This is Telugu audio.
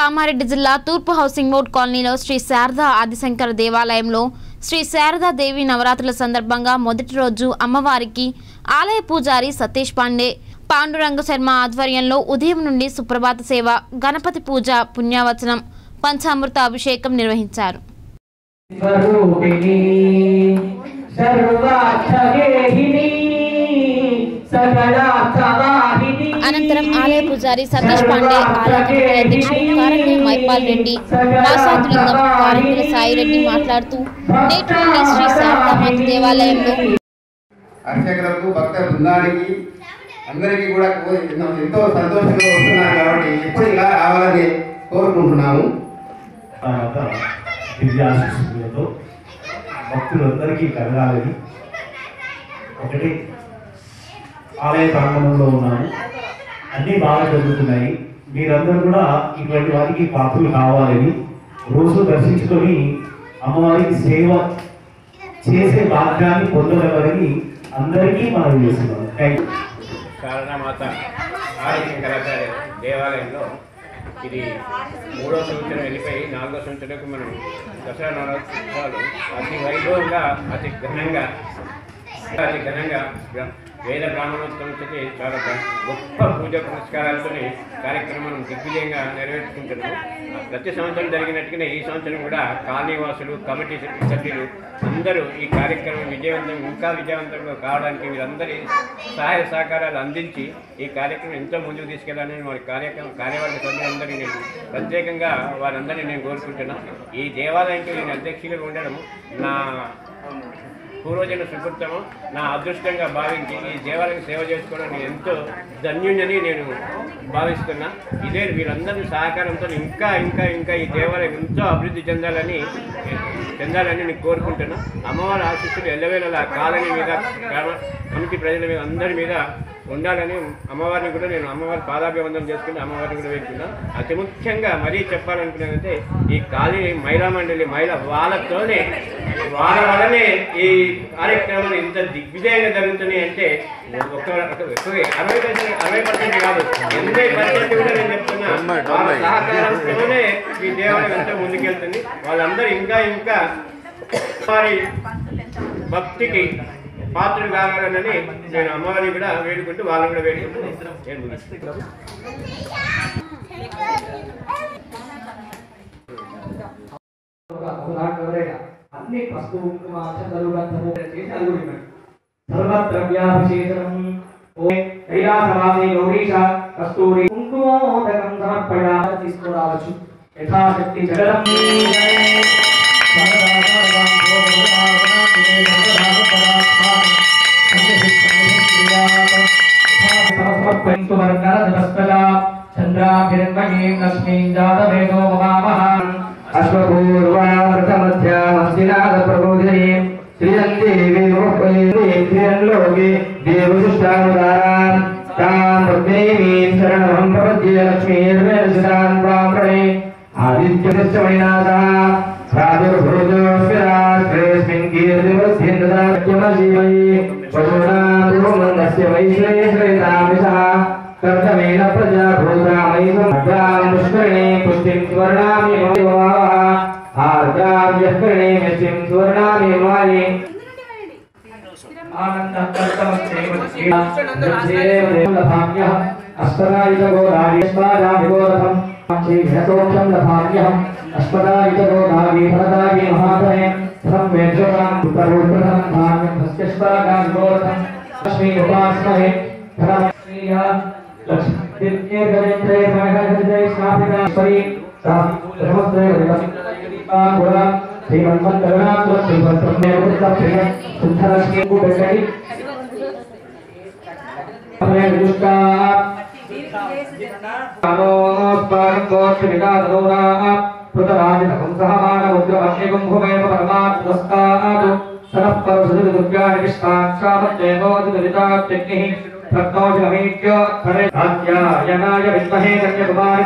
కామారెడ్డి జిల్లా తూర్పు హౌసింగ్ బోర్డ్ కాలనీలో శ్రీ శారదా ఆదిశంకర దేవాలయంలో శ్రీ శారదా దేవి నవరాత్రుల సందర్భంగా మొదటి రోజు అమ్మవారికి ఆలయ పూజారి సతీష్ పాండే పాండురంగ శర్మ ఆధ్వర్యంలో ఉదయం నుండి సుప్రభాత సేవ గణపతి పూజ పుణ్యావచనం పంచామృత అభిషేకం నిర్వహించారు. సకలార్థవాహిని అనంతరం ఆలయ పూజారి సతీష్ పాండే ఆలయ కమిటీ అధ్యక్షులు కారంగి మైపాల్ రెడ్డి వాసాతులింగం కారంగిల సాయిరెడ్డి మాట్లాడుతూ నేటి నుండి శ్రీ శారదామాత దేవాలయంలో అర్చకులకు భక్త బృందానికి అందరికీ కూడా ఎంతో సంతోషంగా వస్తున్నారు కాబట్టి ఎప్పుడు ఇలా రావాలని కోరుకుంటున్నాము. తర్వాత దివ్యాశిస్సులతో భక్తులందరికీ కలగాలని ఒకటి ఆలయ ప్రాంగణంలో ఉన్నాము. అన్నీ బాగా జరుగుతున్నాయి. మీరందరూ కూడా ఇటువంటి వారికి పాత్రలు కావాలని రోజు దర్శించుకొని అమ్మవారికి సేవ చేసే భాగ్యాన్ని పొందగలరని అందరికీ మనం చేస్తున్నాం. థ్యాంక్ యూ శారదామాత ఆదిశంకరాచార్య దేవాలయంలో ఇది మూడో సంవత్సరం వెళ్ళిపోయి నాలుగో సంవత్సరంకు మనం దసరా నవరాత్రులు అతి వైభవంగా అతి ఘనంగా అతి ఘనంగా గ్ర- వేద బ్రాహ్మణోత్సవంతో చాలా గొప్ప పూజ పురస్కారాలతోనే కార్యక్రమం దిగ్విజయంగా నెరవేర్చుకుంటున్నాము. ప్రతి సంవత్సరం జరిగినట్టుగానే ఈ సంవత్సరం కూడా కాలనీవాసులు కమిటీ సభ్యులు అందరూ ఈ కార్యక్రమం విజయవంతం ఇంకా విజయవంతంగా కావడానికి వీరందరి సహాయ సహకారాలు అందించి ఈ కార్యక్రమం ఎంతో ముందుకు తీసుకెళ్ళాలని వారి కార్యక్రమం కార్యవర్గ సభ్యులందరినీ నేను ప్రత్యేకంగా వారందరినీ నేను కోరుకుంటున్నాను ఈ దేవాలయానికి నేను అధ్యక్షులుగా ఉండడం నా పూర్వజన సుకృతము. నా అదృష్టంగా భావించి ఈ దేవాలయం సేవ చేసుకోవడం నేను ఎంతో ధన్యుని నేను భావిస్తున్నా. ఇదే వీరందరి సహకారంతో ఇంకా ఇంకా ఇంకా ఈ దేవాలయం ఎంతో అభివృద్ధి చెందాలని చెందాలని నేను కోరుకుంటున్నా. అమ్మవారి ఆశీస్సులు ఎల్లవేళలా కాలనీ మీద కమిటీ ప్రజల మీద అందరి మీద ఉండాలని అమ్మవారిని కూడా నేను అమ్మవారి పాదాభివందనం చేసుకుని అమ్మవారిని కూడా వెళ్తున్నాను అతి ముఖ్యంగా మరీ చెప్పాలనుకునేదంటే ఈ కాలనీ మహిళా మండలి మహిళ వాళ్ళతోనే వాళ్ళ వల్లనే ఈ కార్యక్రమాలు ఇంత దిగ్విజయంగా జరుగుతున్నాయి అంటే ఒక అరవై పర్సెంట్ అరవై పర్సెంట్ కాదు ఎనభై పర్సెంట్ కూడా నేను చెప్తున్నా. వాళ్ళ సహకారంతోనే ఈ దేవాలయం ఎంతో ముందుకెళ్తుంది. వాళ్ళందరూ ఇంకా ఇంకా వారి భక్తికి పాత్రలు కావాలని నేను అమ్మవారిని కూడా వేడుకుంటూ వాళ్ళని కూడా వేడుకుంటూ నేను. అన్ని పసుపు కుంకుమ చందలు గంధము చేసి అల్లుడి మరి కైలాసవాసి గౌరీశ కస్తూరి కుంకుమోదకం సమర్పయ తీసుకురావచ్చు. యథాశక్తి జగదం చంద్రాభిర్మయీం లక్ష్మీం జాతవేదో మమామహ అశ్వపూర్వామృతమధ్యామస్తినాథ लोके देवदुष्टानुदारान् तान् पद्मीन् शरणमहं प्रपद्ये लक्ष्मीर्वेषितान् प्रापणे आदित्यनिश्चमणिनाथः प्रादुर्भूतोऽस्मिन् कीर्तिवृद्धिन्ददात्यमजीवये पशूनामन्दस्य वैश्रये श्रेतामिषः कर्तमेन प्रजा भूतामयिष्करणे पुष्टिं स्वर्णामि आर्गाव्यकरणे मिष्टिं स्वर्णामि माये अस्पदायुतगोदारीश्वराभिगोरथम् लभाम्यहम् अस्पदायुतगोदारी भरदारी महातने धनं वेद्यताम् पितरोप्रथमं धान्यं भस्यश्वागागोरथम् लक्ष्मी उपास्महे धनं श्रीया लक्ष्मीर्गमित्रे महजय स्थापिता स्वरी सा ब्रह्मदेव गुलाम శ్రీమంతం కరుణాత్మ శ్రీమంతం నేపథ్య ప్రియ సుందరశ్రీ పెట్టండి. పృతరాజితహంసహమానముద్రమేకుంభుమేవ పరమాత్మస్తాదు సనః పరసుదుర్గానిష్టాక్షామద్దేవోదిదలితాగ్నిః ప్రజ్ఞోజమీక్యోత్తరే కాత్యాయనాయ విద్మహే కన్యకుమారి